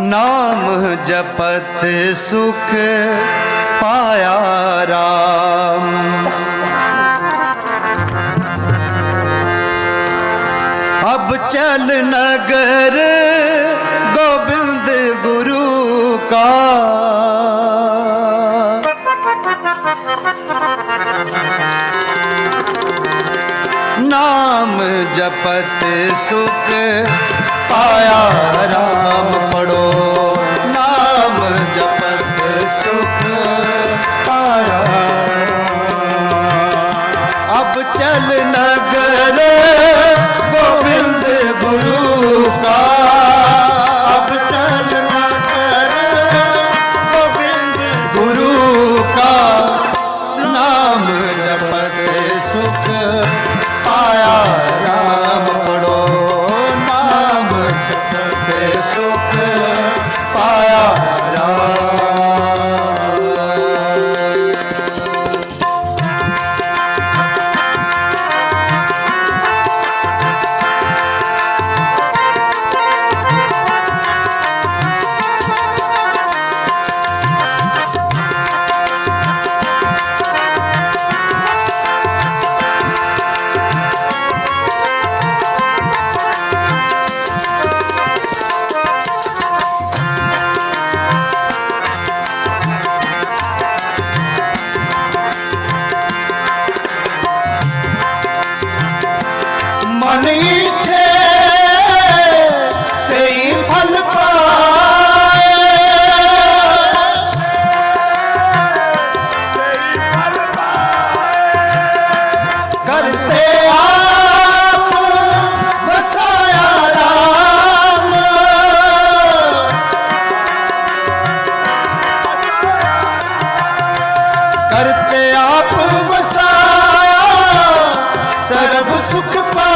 नाम जपत सुख पाया राम। अब चल नगर गोविंद गुरु का। नाम जपत सुख पाया राम। पे आप बसाया सर्व सुख पा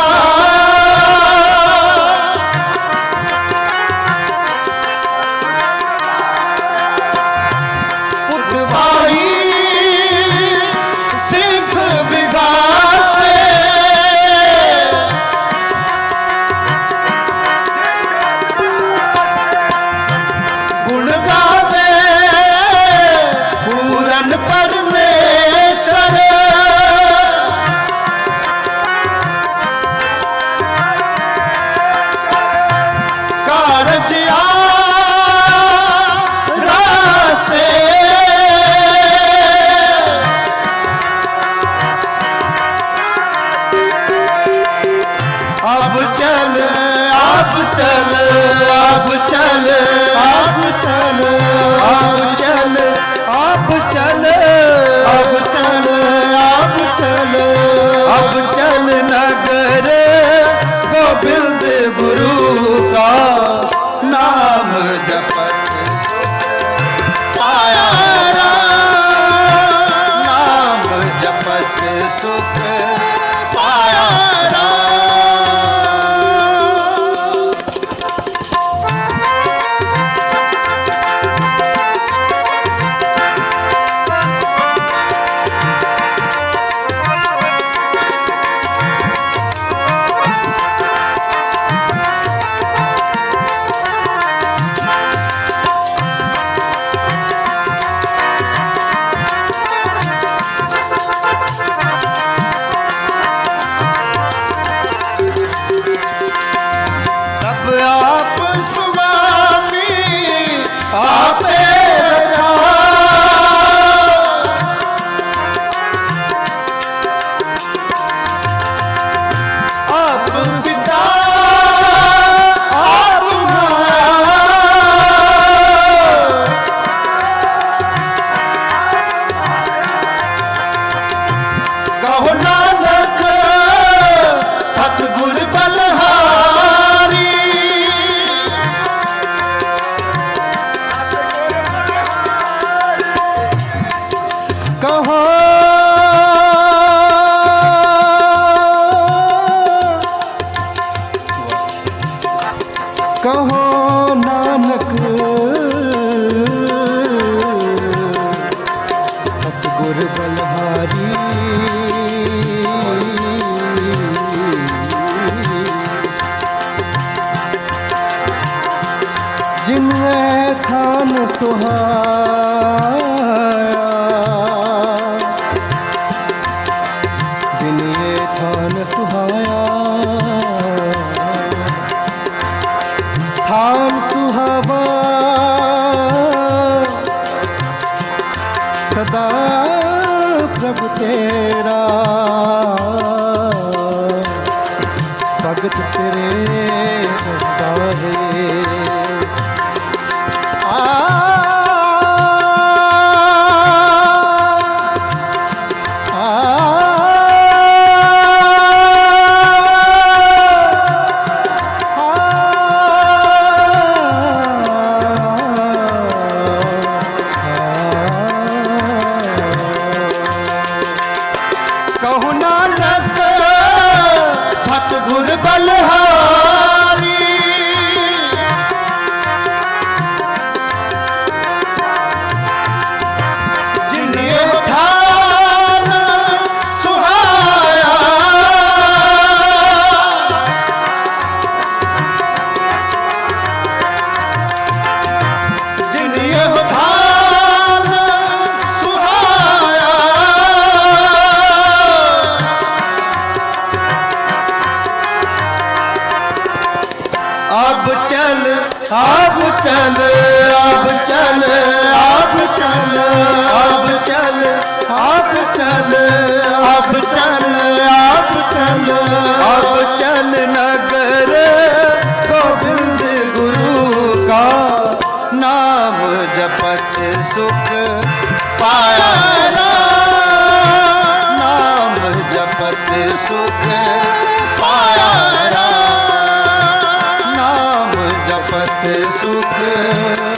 आपे ਗੁਰ ਬਲਹਾਰੀ ਥਾਨ ਸੁਹਾਇਆ ਜਿਨੈ ਥਾਨ ਸੁਹਾਇਆ ਥਾਨ ਸੁਹਾਵਾ। ਸਦਾ ਤੇਰਾ। ਸਗਤ ਤੇਰੇ अब चल अब चल अब चल अब चल अब चल अब चल अब चल अब चल अब चल नगर गोविंद गुरु का नाम जपत सुख पाया। नाम जपत सुख पाया। sofrer